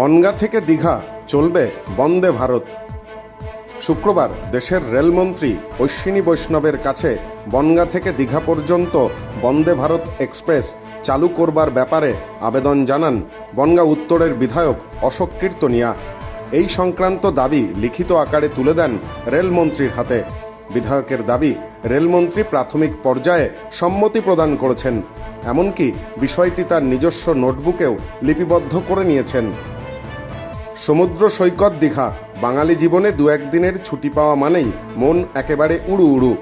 বনগা থেকে দীঘা চলবে বন্দে ভারত। শুক্রবার দেশের রেলমন্ত্রী অশ্বিনী বৈষ্ণবের কাছে বনগা থেকে দীঘা পর্যন্ত বন্দে ভারত এক্সপ্রেস চালু করবার ব্যাপারে আবেদন জানান বনগা উত্তরের বিধায়ক অশোক কীর্তনিয়া। এই সংক্রান্ত দাবি লিখিত আকারে তুলে দেন রেলমন্ত্রীর হাতে। বিধায়কের দাবি, রেলমন্ত্রী প্রাথমিক পর্যায়ে সম্মতি প্রদান করেছেন, এমনকি বিষয়টি তার নিজস্ব নোটবুকেও লিপিবদ্ধ করে নিয়েছেন। সমুদ্র সৈকত দীঘা। বাঙালি জীবনে দু একদিনের ছুটি পাওয়া মানেই মন একেবারে উড়ু উড়ু।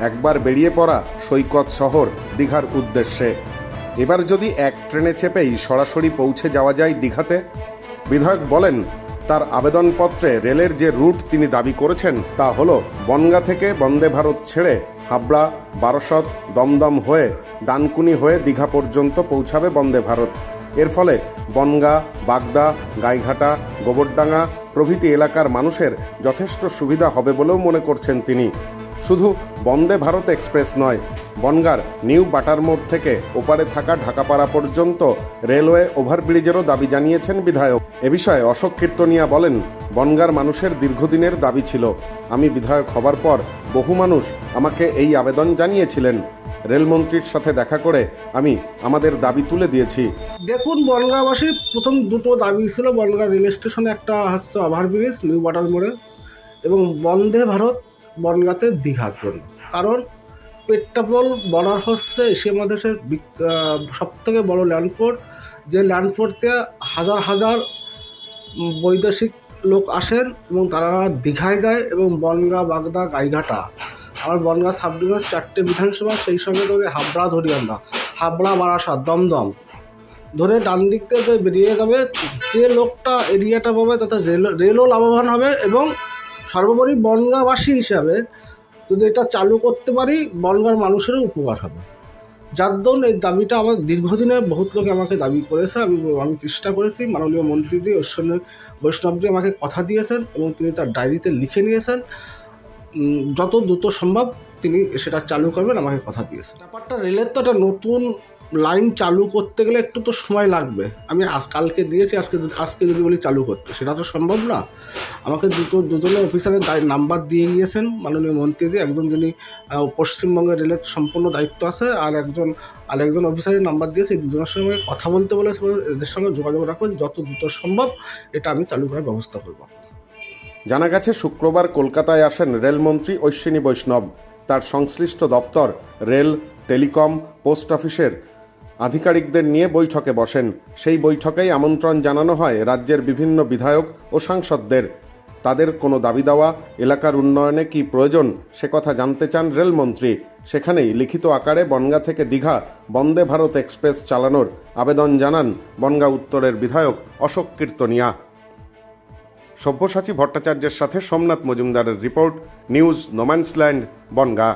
একবার বেরিয়ে পড়া সৈকত শহর দীঘার উদ্দেশ্যে। এবার যদি এক ট্রেনে চেপেই সরাসরি পৌঁছে যাওয়া যায় দীঘাতে, বিধায়ক বলেন, তার আবেদনপত্রে রেলের যে রুট তিনি দাবি করেছেন, তা হল বনগা থেকে বন্দে ভারত ছেড়ে হাবড়া, বারসত, দমদম হয়ে ডানকুনি হয়ে দীঘা পর্যন্ত পৌঁছাবে বন্দে ভারত। এর ফলে বনগা, বাগদা, গাইঘাটা, গোবরডাঙ্গা প্রভৃতি এলাকার মানুষের যথেষ্ট সুবিধা হবে বলেও মনে করছেন তিনি। শুধু বন্দে ভারত এক্সপ্রেস নয়, বনগার নিউ বাটারমোড় থেকে ওপারে থাকা ঢাকাপাড়া পর্যন্ত রেলওয়ে ওভারব্রিজেরও দাবি জানিয়েছেন বিধায়ক। এ বিষয়ে অশোক কীর্তনিয়া বলেন, বনগার মানুষের দীর্ঘদিনের দাবি ছিল। আমি বিধায়ক হবার পর বহু মানুষ আমাকে এই আবেদন জানিয়েছিলেন। রেলমন্ত্রীর সাথে দেখা করে আমি আমাদের দাবি তুলে দিয়েছি। দেখুন বনগাঁবাসীর প্রথম দুটো দাবি ছিল, বনগাঁ রেল স্টেশনে একটা হচ্ছে ওভারব্রিজ, নিউ বাটার মোড়ে, এবং বন্দে ভারত, বনগাঁতে দীঘার জন্য। কারণ পেট্টাপল বর্ডার হচ্ছে এশিয়া মহাদেশের সব থেকে বড়ো ল্যান্ডপোর্ট যে ল্যান্ডপোর্টতে হাজার হাজার বৈদেশিক লোক আসেন এবং তারা দীঘায় যায় এবং বনগা, বাগদা, গাইঘাটা আমার বনগাঁ সাব ডিভিশন চারটে বিধানসভা, সেই সঙ্গে ধরে হাবড়া ধরি আমরা হাবড়া বারাসাত দমদম। ধরে ডান দিক থেকে বেরিয়ে যাবে যে লোকটা এরিয়াটা পাবে তাতে রেল, রেলও লাভবান হবে এবং সর্বোপরি বনগাঁবাসী হিসাবে যদি এটা চালু করতে পারি, বনগাঁর মানুষেরও উপকার হবে। যার দরুন এই দাবিটা আমার দীর্ঘদিনে বহুত লোকে আমাকে দাবি করেছে, আমি আমি চেষ্টা করেছি, মাননীয় মন্ত্রীজি, ঐশ্বর্য বৈষ্ণবজি আমাকে কথা দিয়েছেন এবং তিনি তার ডায়েরিতে লিখে নিয়েছেন। যত দ্রুত সম্ভব তিনি সেটা চালু করবেন, আমাকে কথা দিয়েছেন। ব্যাপারটা রেলের তো একটা নতুন লাইন চালু করতে গেলে একটু তো সময় লাগবে। আমি কালকে দিয়েছি, আজকে আজকে যদি বলি চালু করতে, সেটা তো সম্ভব না। আমাকে দুটো, দুজনের অফিসারের দায়, নাম্বার দিয়ে গিয়েছেন মাননীয় মন্ত্রীজি, একজন যিনি পশ্চিমবঙ্গের রেলের সম্পূর্ণ দায়িত্ব আছে, আর একজন আর একজন অফিসারের নাম্বার দিয়েছে, এই দুজনের সঙ্গে কথা বলতে বলেছে বলে এদের সঙ্গে যোগাযোগ রাখবেন যত দ্রুত সম্ভব, এটা আমি চালু করার ব্যবস্থা করব। জানা গেছে, শুক্রবার কলকাতায় আসেন রেলমন্ত্রী অশ্বিনী বৈষ্ণব। তার সংশ্লিষ্ট দপ্তর, রেল, টেলিকম, পোস্ট অফিসের আধিকারিকদের নিয়ে বৈঠকে বসেন। সেই বৈঠকেই আমন্ত্রণ জানানো হয় রাজ্যের বিভিন্ন বিধায়ক ও সাংসদদের। তাদের কোনো দাবি দেওয়া, এলাকার উন্নয়নে কি প্রয়োজন, সে কথা জানতে চান রেলমন্ত্রী। সেখানেই লিখিত আকারে বনগা থেকে দীঘা বন্দে ভারত এক্সপ্রেস চালানোর আবেদন জানান বনগা উত্তরের বিধায়ক অশোক কীর্তনিয়া। সব্যসাচী ভট্টাচার্যের সাথে সোমনাথ মজুমদারের রিপোর্ট নিউজ নোম্যান্সল্যান্ড বনগা।